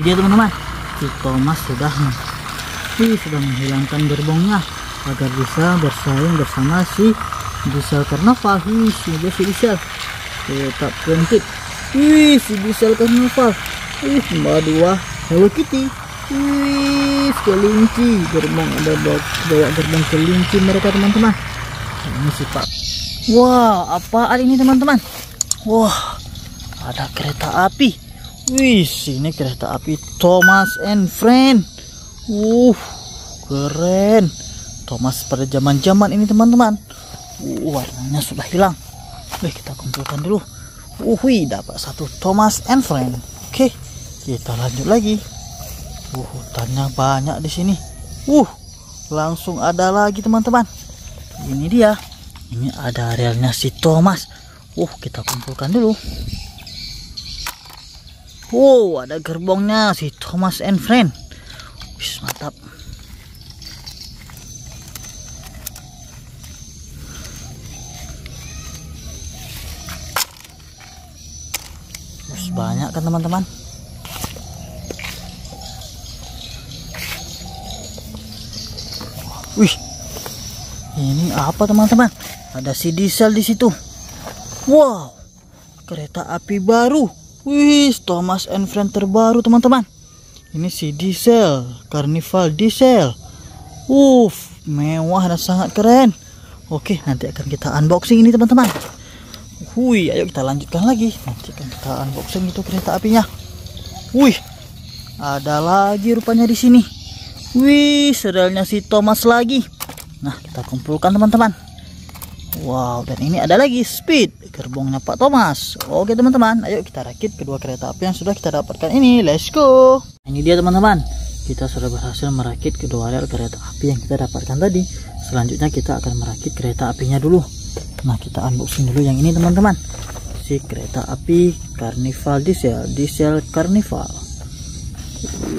Ini dia teman-teman. Si Thomas sudah Wih, sudah menghilangkan gerbongnya agar bisa bersaing bersama si Diesel Carnaval. Wih, si dia si Diesel. Tetap printed Wih, si Diesel Carnaval. Wih, bawa dua Hello Kitty. Wih, kelinci. Gerbong ada bawa, bawa gerbong kelinci mereka teman-teman. Ini si Pak. Wow, apaan ini teman-teman? Wah, ada kereta api Wih, ini kereta api Thomas and Friend. Uh, keren. Thomas pada zaman-zaman ini teman-teman. Uh, warnanya sudah hilang. Wih, kita kumpulkan dulu. Uh, wih, dapat satu Thomas and Friend. Oke, kita lanjut lagi. Uh, hutannya banyak di sini. Uh, langsung ada lagi teman-teman. Ini dia. Ini ada realnya si Thomas. Uh, kita kumpulkan dulu. Wow, ada gerbongnya si Thomas and Friend. Wis, mantap. Wis, banyak kan teman-teman? Wih, ini apa teman-teman? Ada si diesel di situ. Wow, kereta api baru. Wih, Thomas and Friend terbaru teman-teman. Ini si diesel, Carnival diesel. Uff, mewah dan sangat keren. Oke, nanti akan kita unboxing ini teman-teman. Wih, ayo kita lanjutkan lagi. Nanti akan kita unboxing itu kereta apinya. Wih, ada lagi rupanya di sini. Wih, serialnya si Thomas lagi. Nah, kita kumpulkan teman-teman. Wow, dan ini ada lagi speed gerbongnya Pak Thomas. Oke teman-teman, ayo kita rakit kedua kereta api yang sudah kita dapatkan ini. Let's go. Ini dia teman-teman. Kita sudah berhasil merakit kedua rel kereta api yang kita dapatkan tadi. Selanjutnya kita akan merakit kereta apinya dulu. Nah, kita unboxing dulu yang ini teman-teman. Si kereta api Carnival Diesel, Diesel Carnival.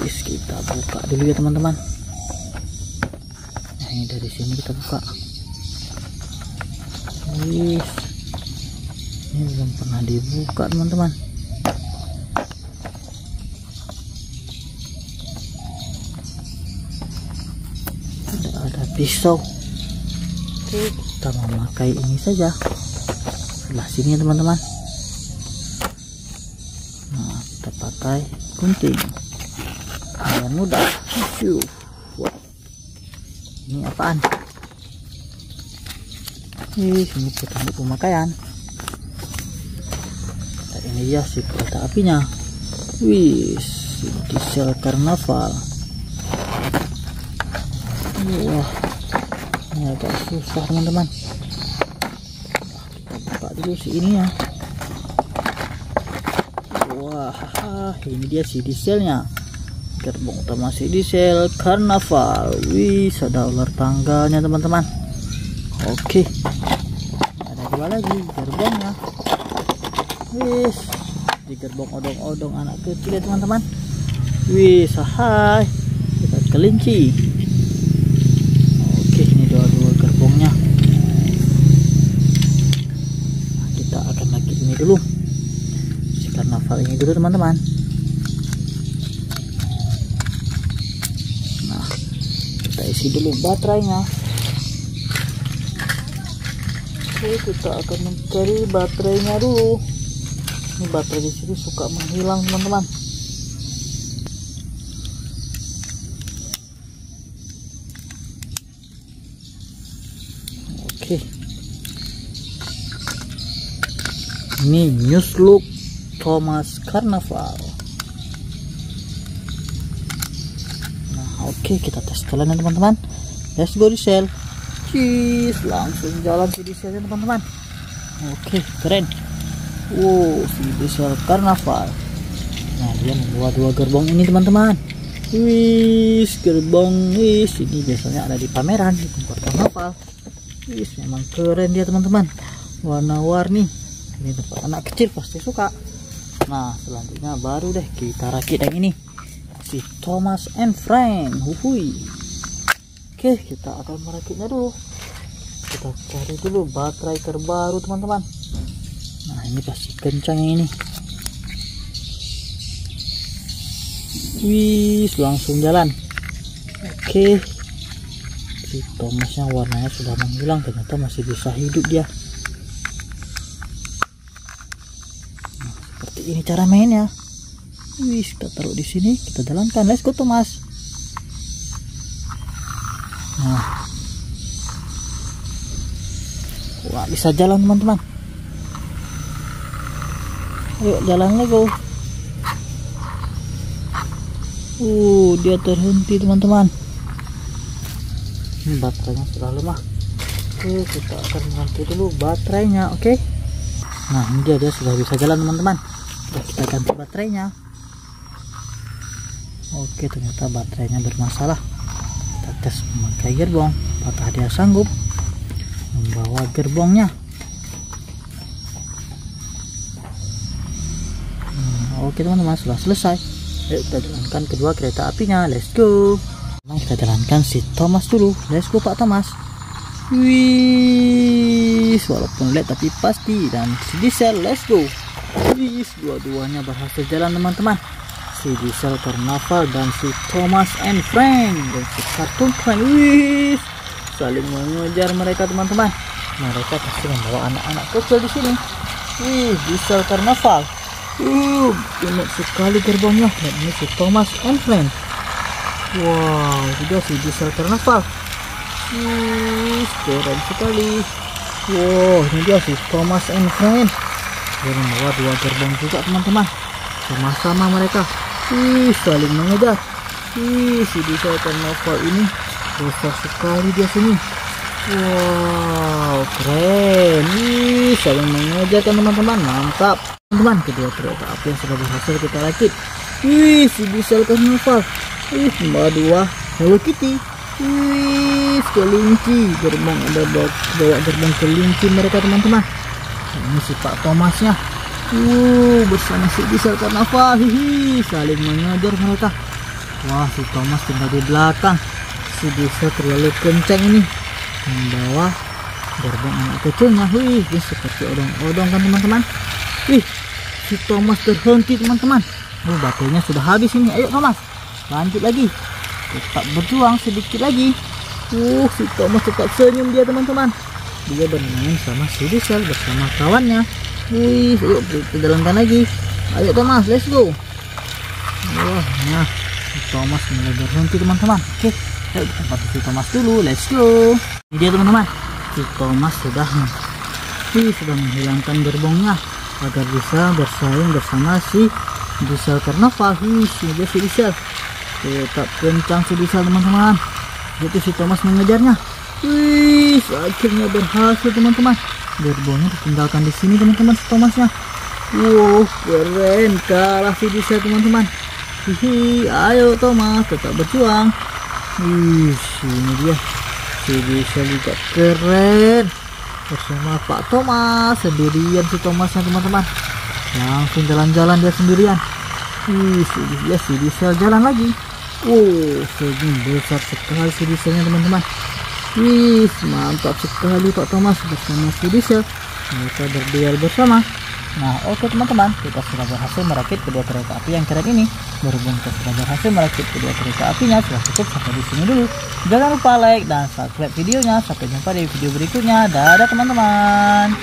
Kita buka dulu ya teman-teman. Nah, ini dari sini kita buka. Wis. Ini belum pernah dibuka, teman-teman. Ada ada pisau. Oke, kita memakai ini saja. Sebelah sini teman-teman. Nah, kita pakai gunting. Dan mudah. Ini apaan? Ih, ini untuk pemakaian. Nah, ini dia si kereta apinya. Wih, diesel karnaval. Wah, ini agak susah teman-teman. Kita buka dulu si ini ya. Wah, ini dia si dieselnya. Gerbong utama si diesel karnaval. Wih, ada ular tangganya teman-teman. Oke. Ada dua lagi gerbongnya wis di gerbong odong-odong anak kecil ya teman-teman. Wis hai. Kita kelinci. Oke ini dua-dua gerbongnya. Nah, kita akan lagi ini dulu. Si karnaval ini dulu teman-teman. Nah kita isi dulu baterainya Oke, kita akan mencari baterainya dulu. Ini baterai di sini suka menghilang, teman-teman. Oke. Ini news look Thomas Carnaval. Nah, oke kita tes ya, teman-teman. Let's go di cheese langsung jalan si dieselnya teman-teman. Oke keren. Wow diesel karnaval. Nah dia membawa dua gerbong ini teman-teman. Wis gerbong. Wis ini biasanya ada di pameran di tempat karnaval. Wis memang keren dia teman-teman. Warna-warni. Ini tempat anak kecil pasti suka. Nah selanjutnya baru deh kita rakit yang ini. Si Thomas and Friend huhui Oke, kita akan merakitnya dulu. Kita cari dulu baterai terbaru, teman-teman. Nah, ini pasti kencang ini. Wih, langsung jalan. Oke. Si Thomasnya warnanya sudah menghilang, ternyata masih bisa hidup dia. Nah, seperti ini cara mainnya. Wih, kita taruh di sini, kita jalankan. Let's go Thomas. Nah. Wah, bisa jalan teman-teman. Ayo jalan lagi. Uh, dia terhenti teman-teman. Ini baterainya sudah lemah. Oke, kita akan mengganti dulu baterainya, oke? Nah, ini dia dia sudah bisa jalan teman-teman. kita ganti baterainya. Oke, ternyata baterainya bermasalah. Tes memakai gerbong. Apakah dia sanggup membawa gerbongnya? Hmm, oke teman-teman, sudah selesai. Yuk kita jalankan kedua kereta apinya. Let's go. Nah, kita jalankan si Thomas dulu. Let's go Pak Thomas. Wih, walaupun late tapi pasti dan si diesel. Let's go. Wih, dua-duanya berhasil jalan teman-teman. Si diesel Carnaval dan si Thomas and Frank dan si Cartoon Friend. Wih, saling mengejar mereka teman-teman. Mereka pasti membawa anak-anak kecil di sini. Wih, diesel Carnaval Uh, enak sekali gerbangnya. Dan ini si Thomas and Friend. Wow, juga si diesel karnaval. Uh, keren sekali. Wow, ini dia si Thomas and Friend. Dia membawa dua gerbang juga teman-teman. Sama-sama mereka. Ih, saling mengejar. Ih, si diesel karnaval ini besar sekali dia sini. Wow, keren. Ih, saling mengejar kan teman-teman. Mantap teman-teman kedua kereta api yang sudah berhasil kita rakit wih si diesel karnaval wih mbak dua Hello Kitty wih kelinci gerbang ada bawa, bawa kelinci mereka teman-teman ini si Pak Thomasnya uh bersama si diesel karnaval hihi saling mengajar mereka. Wah si Thomas tinggal di belakang. Si diesel terlalu kencang ini. Membawa gerbang anak kecilnya wih ini seperti odong-odong kan teman-teman. Wih si Thomas terhenti teman-teman. Oh baterainya sudah habis ini. Ayo Thomas lanjut lagi. Tetap berjuang sedikit lagi. Uh si Thomas tetap senyum dia teman-teman. Dia bermain sama si Diesel bersama kawannya wih yuk kita jalankan lagi. Ayo Thomas let's go. Wah nah si Thomas mulai berhenti teman-teman. Oke ayo kita bantu si Thomas dulu. Let's go. Ini dia teman-teman. Si Thomas sudah wih sudah menghilangkan gerbongnya agar bisa bersaing bersama si diesel karnaval si dia si diesel. Tetap kencang si diesel teman-teman. Itu si Thomas mengejarnya. Wih akhirnya berhasil teman-teman gerbongnya ditinggalkan di sini teman-teman si Thomasnya. Wow keren. Kalah si diesel teman-teman. Hihi ayo Thomas tetap berjuang. Wih ini dia. Si diesel juga keren. Bersama Pak Thomas sendirian si Thomasnya teman-teman. Langsung jalan-jalan dia sendirian. Wih, si, ya si diesel jalan lagi. Oh, segini besar sekali si dieselnya teman-teman Wih, mantap sekali Pak Thomas bersama diesel Mereka berduel bersama. Nah oke teman-teman. Kita sudah berhasil merakit kedua kereta api yang keren ini. Berhubung kita sudah berhasil merakit kedua kereta apinya sudah cukup sampai di sini dulu. Jangan lupa like dan subscribe videonya. Sampai jumpa di video berikutnya. Dadah teman-teman